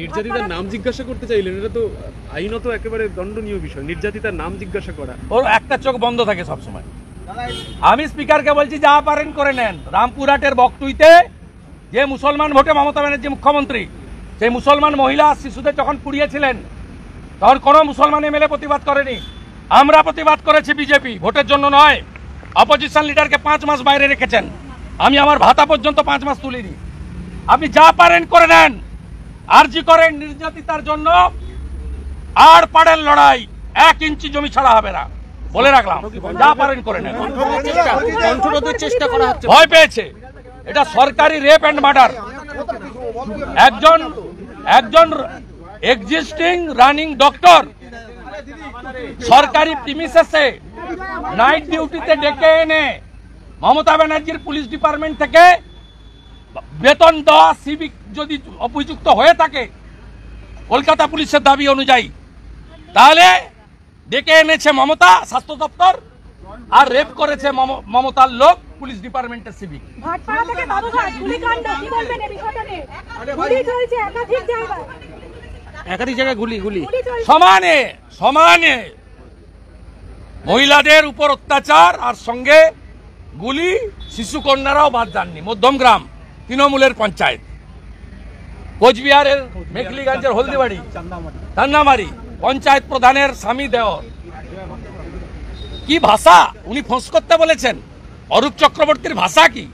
নির্যাতিতার নাম জিজ্ঞাসা করতে চাইলেন এটা তো আইনত একেবারে দণ্ডনীয় বিষয় নির্যাতিতার নাম জিজ্ঞাসা করা। ওর একটা চোখ বন্ধ থাকে সবসময়। আমি স্পিকারকে বলছি যা পারেন করে নেন। রামপুরহাটের বকটুইতে যে মুসলমান ভোটে মমতা ব্যানার্জি মুখ্যমন্ত্রী সেই মুসলমান মহিলা শিশুদের যখন পুড়িয়েছিলেন তখন কোনো মুসলমান এমএলএ প্রতিবাদ করেনি। আমরা প্রতিবাদ করেছি বিজেপি ভোটের জন্য নয়। অপোজিশন লিডারকে পাঁচ মাস বাইরে রেখেছেন। আমি আমার ভাতা পর্যন্ত পাঁচ মাস তুলিনি। আপনি যা পারেন করে নেন। আরজি করেন নির্যাতিতার জন্য আর পাড়ের লড়াই এক ইঞ্চি জমি ছাড়া হবে না। বলে রাখলাম যা পারেন করে নেন। চেষ্টা করা হচ্ছে। ভয় পেয়েছে। এটা সরকারি রেপ অ্যান্ড মার্ডার। একজন একজন এক্সিস্টিং রানিং ডক্টর সরকারি প্রিমিসেসে নাইট ডিউটিতে ডেকে এনে মমতা ব্যানার্জির পুলিশ ডিপার্টমেন্ট থেকে বেতন দেওয়া সিভিক যদি অভিযুক্ত হয়ে থাকে কলকাতা পুলিশের দাবি অনুযায়ী। তাহলে ডেকে এনেছে মমতা স্বাস্থ্য দপ্তর আর রেপ করেছে মমতার লোক পুলিশ ডিপার্টমেন্টের সিভিক ভাটপাড়া থেকে বাবুঘাট গুলিকাণ্ড কি বলবেন এই বিষয়টা নিয়ে? গুলি চলছে একাধিক জায়গায়। গুলি গুলি। গুলি সমানে সমানে মহিলাদের উপর অত্যাচার আর সঙ্গে গুলি শিশু কন্যারাও বাদ যাননি। মধ্যমগ্রাম তৃণমূলের পঞ্চায়েত। কোচবিহারের মেখলিগঞ্জের হলদিবাড়ি চান্নামারি পঞ্চায়েত প্রধানের স্বামী দেওর। কি ভাষা? উনি ফোঁস করতে বলেছেন। অরূপ চক্রবর্তীর ভাষা কি?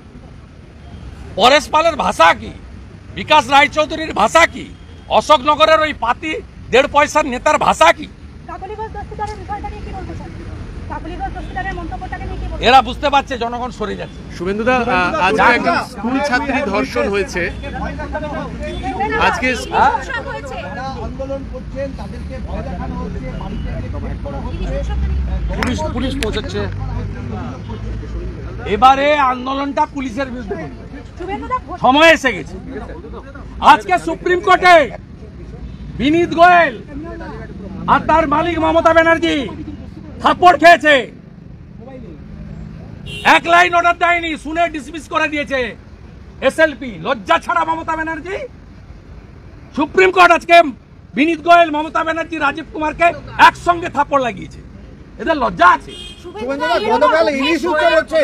পরেশ পালের ভাষা কি? বিকাশ রায়চৌধুরীর ভাষা কি? অশোকনগরের ওই পাতি দেড় পয়সার নেতার ভাষা কি? এরা বুঝতে পারছে জনগণ সরে যাচ্ছে। শুভেন্দুদা আজকে একজন স্কুল ছাত্রী ধর্ষণ হয়েছে। আজকে হ্যাঁ? চান হয়েছে। আন্দোলন করছেন তাদেরকে ভয় দেখানো হচ্ছে বাড়িতে করা হচ্ছে। পুলিশ পুলিশ পৌঁছাচ্ছে। এবারে আন্দোলনটা পুলিশের বিরুদ্ধে সময় এসে গেছে। আজকে সুপ্রিম কোর্টে বিনীত গোয়েল আর তার মালিক মমতা ব্যানার্জি থাপ্পড় খেয়েছে। এক লাইন অর্ডার দেয়নি শুনে ডিসমিস করে দিয়েছে এসএলপি লজ্জা ছাড়া মমতা ব্যানার্জি? সুপ্রিম কোর্ট আজকে বিনীত গোয়েল মমতা ব্যানার্জি রাজীব কুমারকে একসঙ্গে থাপ্পড় লাগিয়েছে। এদের লজ্জা আছে। শুভেন্দুদা, গতকাল ইলিশ উৎসব হচ্ছে।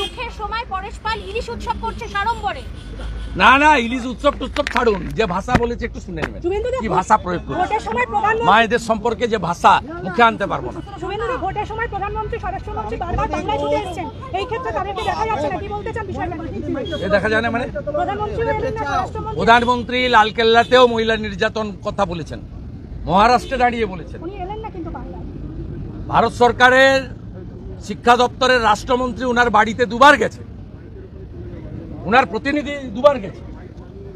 দুঃখের সময় পরেশ পাল ইলিশ উৎসব করছে সাড়ম্বরে। না না ইলিশ উৎসব টুৎসব ছাড়ুন। যে ভাষা বলেছে একটু শুনে নেবেন। কি ভাষা প্রয়োগ প্রধানমন্ত্রী মায়েদের সম্পর্কে যে ভাষা মুখে আনতে পারব না। ভোটের সময় প্রধানমন্ত্রী স্বরাষ্ট্রমন্ত্রী বারবার বাংলায় ছুটে এসেছেন। এই ক্ষেত্রে তাদেরকে দেখা যাচ্ছে না? কি বলতে চান বিষয়টা? এ দেখা যায় না মানে? প্রধানমন্ত্রী লালকেল্লাতেও মহিলা নির্যাতন কথা বলেছেন। মহারাষ্ট্রে দাঁড়িয়ে বলেছেন। ভারত সরকারের শিক্ষা দপ্তরের রাষ্ট্রমন্ত্রী উনার বাড়িতে দুবার গেছে। উনার প্রতিনিধি দুবার গেছে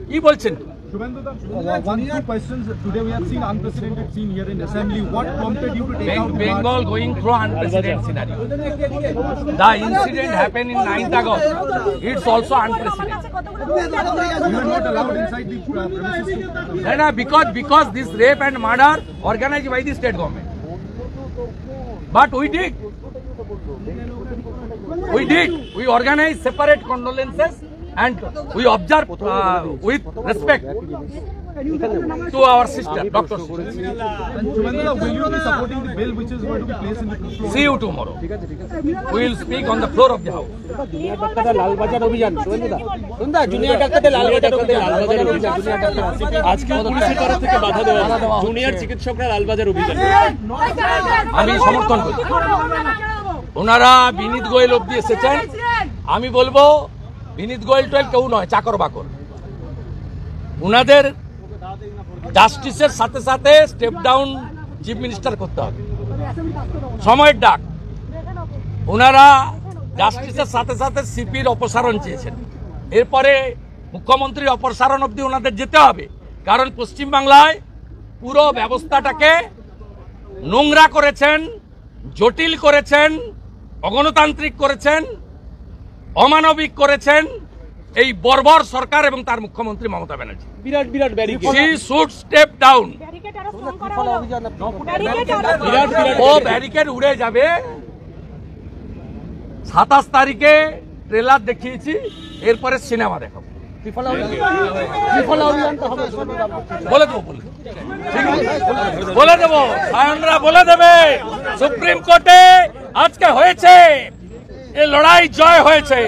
কি বলছেন Shubhendu, uh, one two questions. Today we have seen unprecedented scene here in assembly. What prompted you to take out March? Bengal going through unprecedented scenario. The incident happened in 9th August. It's also আমার unprecedented. কাছে কতগুলো বক্তব্য আছে। You are not allowed inside the uh, premises. to- No, no, because because this rape and murder organized by the state government. But we did. We did. We organized separate condolences and we observe uh, with respect to our sister, Dr. Suri. Will you be supporting the bill which is going to be placed in the floor? See you tomorrow. We will speak on the floor of the house. আমি সমর্থন করি ওনারা বিনীত গোয়েল অব্দি এসেছেন আমি বলব বিনীত গোয়েল টোয়েল কেউ নয়, চাকর বাকর। উনাদের জাস্টিসের সাথে সাথে স্টেপ ডাউন চিফ মিনিস্টার করতে হবে। সময়ের ডাক। ওনারা জাস্টিসের সাথে সাথে সিপির অপসারণ চেয়েছেন। এরপরে মুখ্যমন্ত্রীর অপসারণ অবধি ওনাদের যেতে হবে। কারণ পশ্চিমবাংলায় পুরো ব্যবস্থাটাকে নোংরা করেছেন, জটিল করেছেন, অগণতান্ত্রিক করেছেন অমানবিক করেছেন এই বর্বর সরকার এবং তার মুখ্যমন্ত্রী মমতা ব্যানার্জি। বিরাট বিরাট barricade she should step down O barricade উড়ে যাবে। সাতাশ তারিখে ট্রেলার দেখিয়েছি এরপরে সিনেমা দেখাবো। দেবো বলে দেবো। বলে দেবো সায়নরা বলে দেবে। সুপ্রিম কোর্টে আজকে হয়েছে এই লড়াই জয় হয়েছে